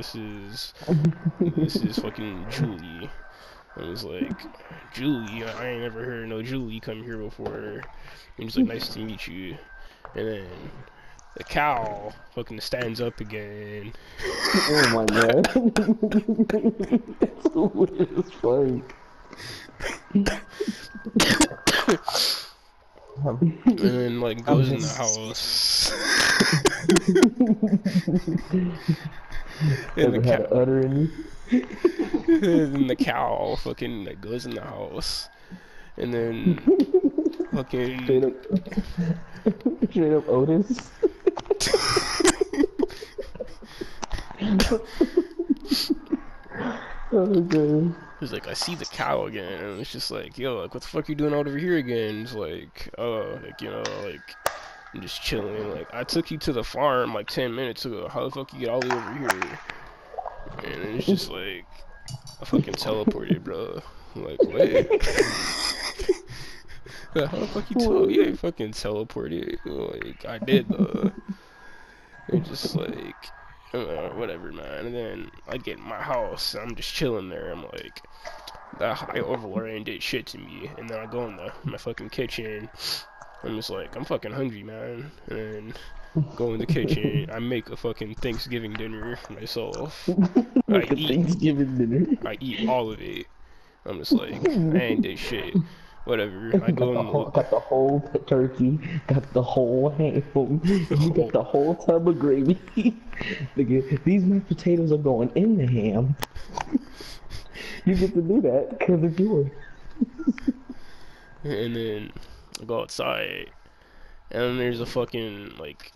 this is this is fucking Julie. I was like, Julie, I ain't never heard no Julie come here before. And he's like, nice to meet you. And then the cow fucking stands up again. Oh my god. That's weird as fuck. and then like goes in the house. the cow, udder in you? and the cow fucking like goes in the house, and then fucking Straight up, straight up Otis. oh god. He's like, I see the cow again, and it's just like, yo, like, what the fuck are you doing out over here again? It's like, oh, like, you know, like, I'm just chilling. Like, I took you to the farm like 10 minutes ago. How the fuck you get all the way over here? And it's just like, I fucking teleported, bro. I'm like, what? How the fuck you tell You ain't fucking teleported. Like, I did, though. And just like, uh, whatever, man. And then I get in my house, I'm just chilling there. I'm like, that high overlord ain't did shit to me. And then I go in the my fucking kitchen. I'm just like, I'm fucking hungry, man. And go in the kitchen. I make a fucking Thanksgiving dinner for myself. Like a eat. Thanksgiving dinner. I eat all of it. I'm just like, I ain't did shit. Whatever. I got, the whole, got the whole turkey, got the whole ham, you got the whole tub of gravy. Nigga, these mashed potatoes are going in the ham. you get to do that because it's yours. and then I go outside, and there's a fucking like,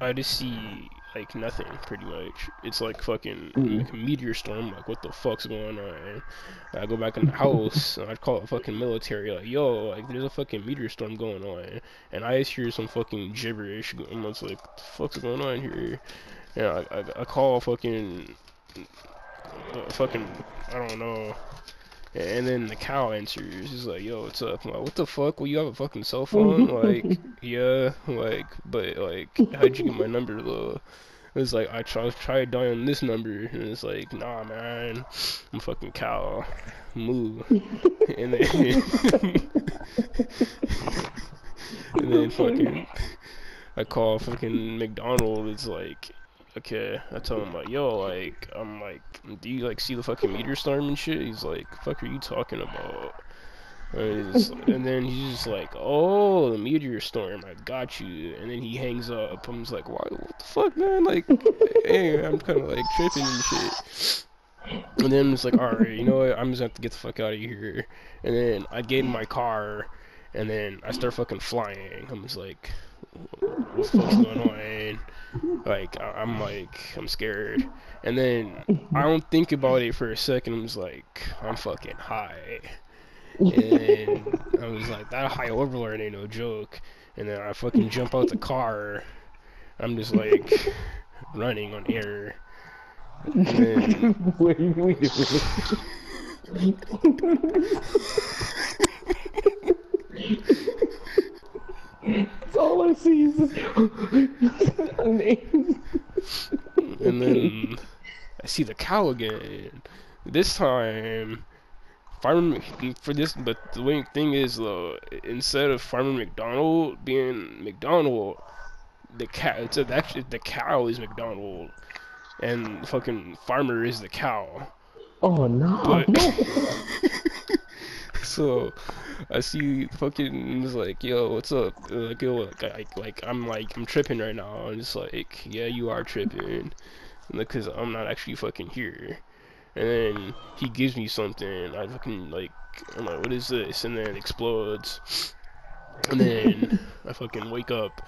I just see like nothing pretty much. It's like fucking Mm. like a meteor storm. Like what the fuck's going on? And I go back in the house, and I call it fucking military. Like yo, like there's a fucking meteor storm going on, and I just hear some fucking gibberish. And it's like, what the fuck's going on here? Yeah, I I, I call fucking uh, fucking I don't know. And then the cow answers. He's like, "Yo, what's up?" I'm like, "What the fuck? Well, you have a fucking cell phone?" like, yeah. Like, but like, how'd you get my number though? It's like I try tried dialing this number, and it's like, nah, man, I'm fucking cow. Moo. and then, and then fucking, I call fucking McDonald. It's like, okay. I tell him like, yo, like, I'm like, do you like see the fucking meteor storm and shit? He's like, fuck, are you talking about? And, then he's just like, oh, the meteor storm, I got you. And then he hangs up. I'm just like, why? What the fuck, man? Like, hey, I'm kind of like tripping and shit. And then it's like, alright, you know what? I'm just gonna have to get the fuck out of here. And then I get in my car, and then I start fucking flying. I'm just like, what the fuck's going on? Eh? Like, I'm like, I'm scared. And then I don't think about it for a second. I'm just like, I'm fucking high. And I was like, that high overlord ain't no joke. And then I fucking jump out the car. I'm just like running on air. And then wait, wait minute. That's all I see is this name. and then I see the cow again. This time, Farmer Mc- for this, but the way thing is though, instead of Farmer McDonald being McDonald, the cow it's a, actually the cow is McDonald, and fucking Farmer is the cow. Oh no, But no. so I see fucking like, yo, what's up? Like, yo, like, like I'm like I'm tripping right now. And it's like, yeah, you are tripping, because I'm not actually fucking here. And then he gives me something. I fucking like, I'm like, what is this? And then it explodes. And then I fucking wake up,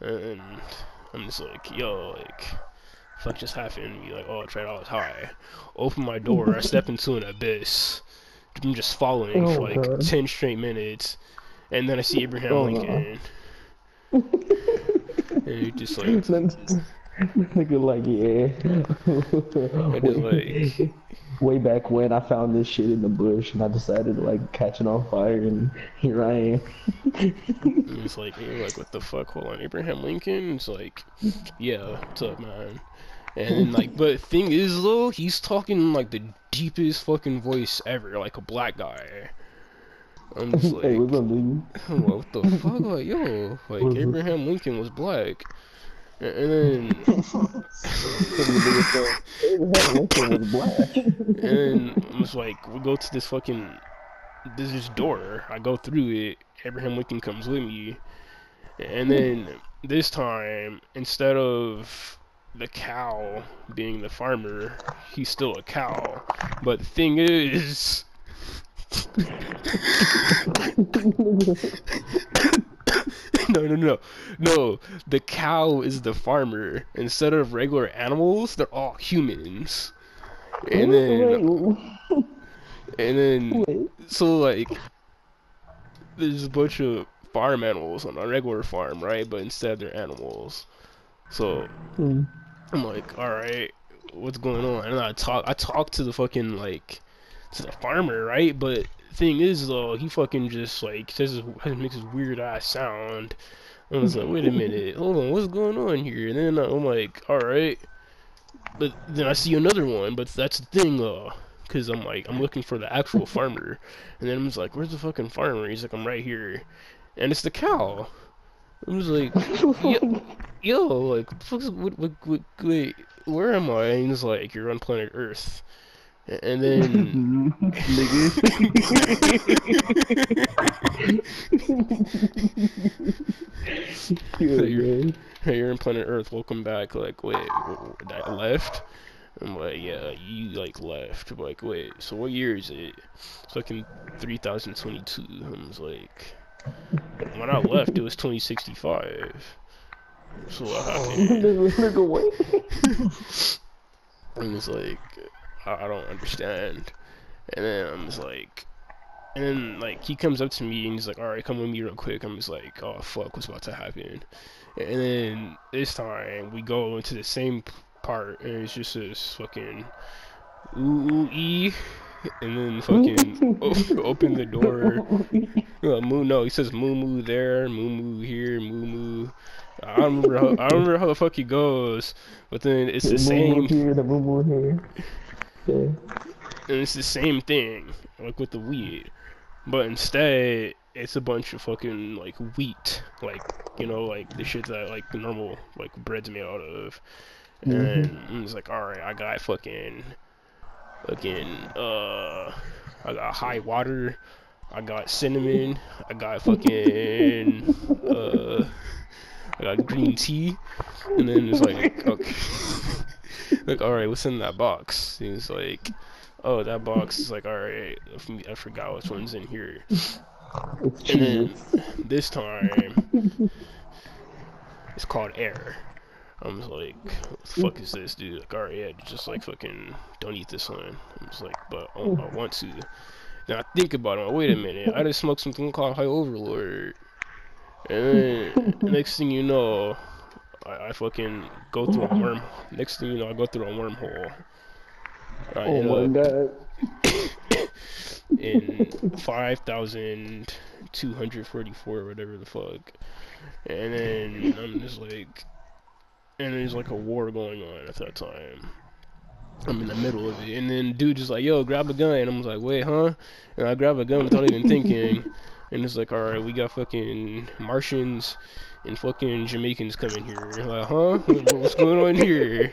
and I'm just like, yo, like, fuck just happened? Be like, oh, tried all this high. Open my door, I step into an abyss. I'm just following Oh, for like God. 10 straight minutes. And then I see Abraham Oh, Lincoln. and it's just like, Nigga like yeah. Just like, Way back when I found this shit in the bush and I decided to like catch it on fire and here I am. and it's like, you're like, what the fuck? Hold on, Abraham Lincoln? It's like, yeah, what's up, man? And like, but thing is though, he's talking like the deepest fucking voice ever, like a black guy. I'm just like, hey, what's up, what the fuck, like yo, like What's? Abraham Lincoln was black, and, then Abraham Lincoln was black. and then I was like, we go to this fucking this this door. I go through it. Abraham Lincoln comes with me, and then this time instead of the cow being the farmer, he's still a cow. But the thing is. no, no, no, no. The cow is the farmer. Instead of regular animals, they're all humans. And then, and then, so like, there's a bunch of farm animals on a regular farm, right? But instead they're animals. So Hmm. I'm like, all right, what's going on? And I talk, I talk to the fucking like, to the farmer, right? But thing is though, he fucking just like says this, makes this weird ass sound. And I was like, wait a minute, hold on, what's going on here? And then I'm like, all right, but then I see another one, but that's the thing though. Cause I'm like, I'm looking for the actual farmer, and then I'm just like, "Where's the fucking farmer?" He's like, "I'm right here," and it's the cow. I'm just like, yo, yo, like, what what, what, what, wait, where am I? And he's like, you're on planet Earth. And then, You're hey, you're on planet Earth, welcome back. Like, wait, I left? I'm like, yeah, you, like, left. I'm like, wait, so what year is it? It's in 3022. I was like, when I left, it was 2065. So what happened? Nigga, wait. and it's like I, I don't understand and then i'm just like and then like he comes up to me and he's like all right come with me real quick i'm just like oh fuck what's about to happen and then this time we go into the same part and it's just this fucking ooh ooh ee and then fucking open the door uh, moo no he says moo moo there moo moo here moo moo I don't remember how I don't remember how the fuck he goes, but then it's the The same here, the moo moo here. Yeah. and it's the same thing, like with the weed, but instead it's a bunch of fucking like wheat, like you know, like the shit that like the normal like bread's made out of, and it's like, all right, I got fucking, fucking, uh, I got high water, I got cinnamon, I got fucking, uh, I got green tea, and then it's like, okay, like, all right, what's in that box? And it's like oh, that box is like, alright, I forgot which one's in here. It's And then this time, it's called air. I'm just like, what the fuck is this, dude? Like, alright, yeah, just like fucking, don't eat this one. I'm just like, but I, I want to. Now I think about it, I'm like, wait a minute, I just smoked something called High Overlord. And then, next thing you know, I, I fucking go through a worm. Next thing you know, I go through a wormhole. I Oh my god. in five thousand two hundred forty-four, whatever the fuck. And then I'm just like, and there's like a war going on at that time. I'm in the middle of it, and then dude just like, yo, grab a gun. And I'm like, wait, huh? And I grab a gun without even thinking, and it's like, all right, we got fucking Martians and fucking Jamaicans coming here. Like, huh? What's going on here?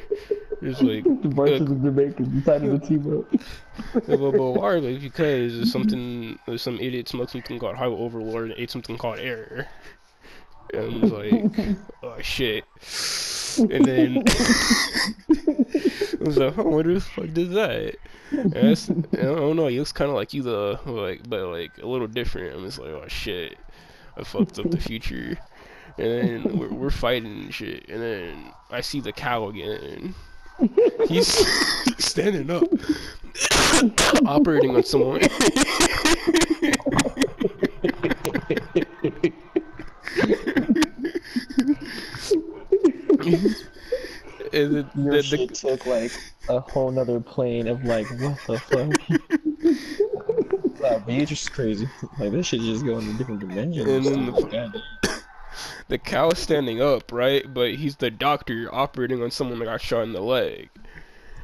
It's like, The Martians and Jamaicans decided to team up. but, but why? Like, because there's something, there's some idiot smoked something called High Overlord and ate something called air. And I was like, oh shit. And then I was like, oh, what the fuck did that? And that's, I don't know, he looks kind of like you, though, like, but like a little different. I'm just like, oh shit, I fucked up the future. And then we're, we're fighting and shit. And then I see the cow again. He's standing up, operating on someone. and the, Your the, shit the, took like a whole nother plane of like, what the fuck? wow, you're just crazy. Like this shit just going in a different dimension. And then Oh the- cow the cow's standing up, right? But he's the doctor operating on someone that got shot in the leg.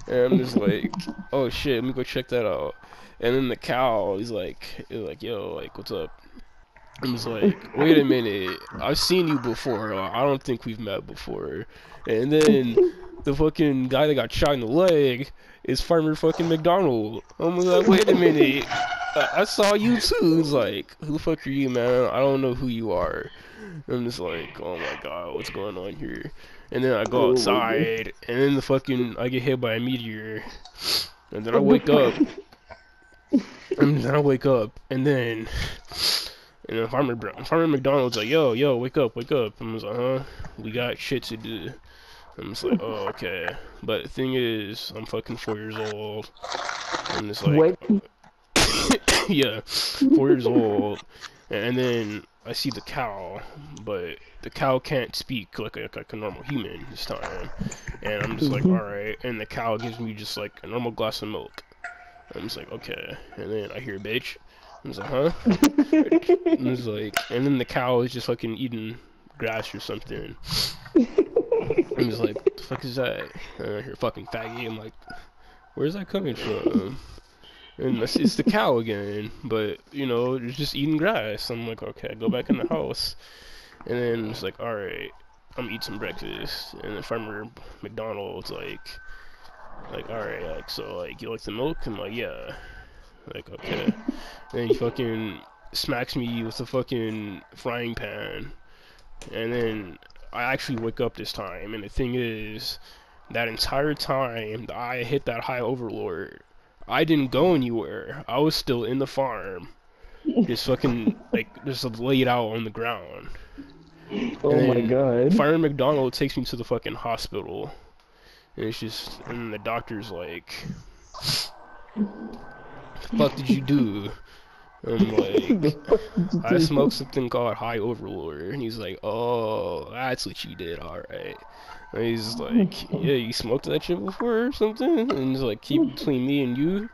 And I'm just like, oh shit, let me go check that out. And then the cow, he's like, he's like, yo, like, what's up? I was like, wait a minute, I've seen you before. I don't think we've met before. And then the fucking guy that got shot in the leg is Farmer fucking McDonald. I'm like, wait a minute, I, I saw you too. He's like, who the fuck are you, man? I don't know who you are. I'm just like, oh my god, what's going on here? And then I go outside, and then the fucking I get hit by a meteor, and then I wake up, and then I wake up, and then. And then Farmer Farmer McDonald's like, yo, yo, wake up, wake up. I was like, huh? We got shit to do. I'm just like, oh, okay. But the thing is, I'm fucking four years old. I'm just like, yeah, four years old. And then I see the cow, but the cow can't speak like a, like a normal human this time. And I'm just like, Mhm. alright. And the cow gives me just like a normal glass of milk. I'm just like, okay. And then I hear a bitch. I was like, huh? and it's like, and then the cow is just fucking eating grass or something. I'm like, what the fuck is that? Hear fucking faggy. I'm like, where's that coming from? And it's, it's the cow again, but you know, it's just eating grass. I'm like, okay, go back in the house. And then it's like, all right, I'm gonna eat some breakfast. And then Farmer McDonald's like, like, all right, like, so like, you like the milk? I'm like, yeah. Like, okay. And he fucking smacks me with a fucking frying pan. And then I actually wake up this time. And the thing is, that entire time that I hit that high overlord, I didn't go anywhere. I was still in the farm. Just fucking, like, just laid out on the ground. Oh my god. Farmer McDonald takes me to the fucking hospital. And it's just, and the doctor's like, "What the fuck did you do? I'm like, The fuck did you I smoked something called High Overlord. And he's like, oh, that's what you did, alright. And he's like, yeah, you smoked that shit before or something? And he's like, keep between me and you?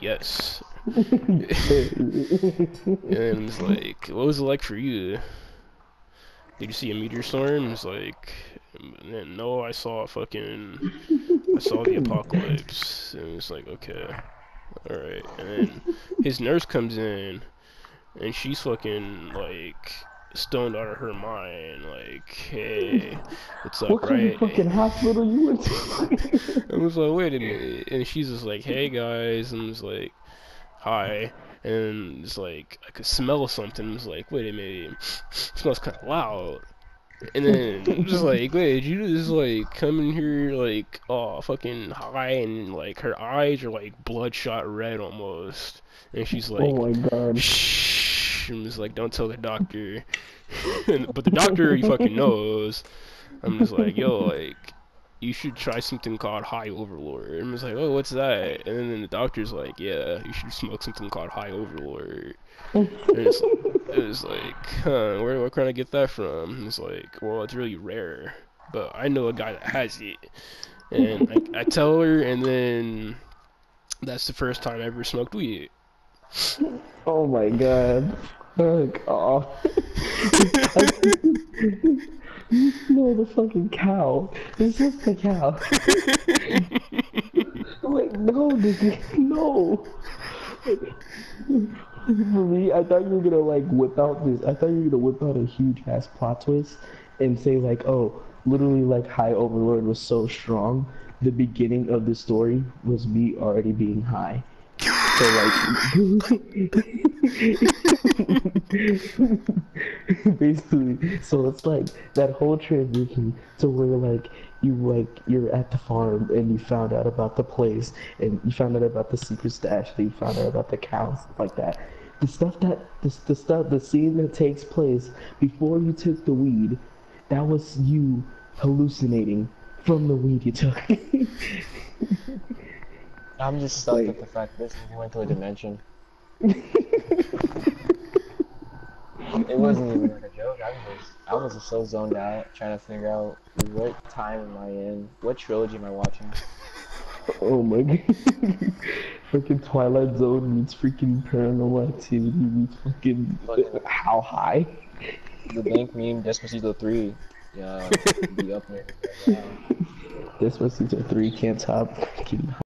Yes. And it's like, what was it like for you? Did you see a meteor storm? It's like, "Mm, no, I saw a fucking, I saw the apocalypse. And it's like, okay, alright. And then his nurse comes in, and she's fucking, like, stoned out of her mind. Like, hey, what's up, What kind of fucking hospital you went to? I was like, wait a minute. And she's just like, hey guys. And it's like, hi. And it's like, I could smell something. It's like, wait a minute. it smells kind of loud. And then I'm just like, wait, did you just like come in here like, oh, fucking high? And like her eyes are like bloodshot red almost. And she's oh like, oh my god. shh. And just like, don't tell the doctor. And- but the doctor he fucking knows. I'm just like, yo, like, you should try something called High Overlord. And I'm just like, oh, what's that? And then the doctor's like, yeah, you should smoke something called High Overlord. And it's, it's like, huh, where, where can I get that from? It's like, well, it's really rare. But I know a guy that has it. And I, I tell her, and then that's the first time I ever smoked weed. Oh my god. Fuck off. you smell the fucking cow. It's just the cow. Wait, no, nigga, no. For me, I thought you were gonna like whip out this. I thought you were gonna whip out a huge ass plot twist and say like, oh, literally like High Overlord was so strong. The beginning of the story was me already being high. So like, basically, so it's like that whole transition to where like you like you're at the farm and you found out about the place and you found out about the secret stash and you found out about the cows like that. The stuff that the, the stuff the scene that takes place before you took the weed, that was you hallucinating from the weed you took. I'm just stuck Wait. at the fact that this movie went to a dimension. It wasn't even like a joke. I was just, I was just so zoned out trying to figure out what time am I in, what trilogy am I watching. Oh my god. Fucking Twilight Zone meets freaking paranormal activity meets fucking Fucking- how high? the bank meme Despacito three. Yeah, be up there. Now. Despacito 3 can't top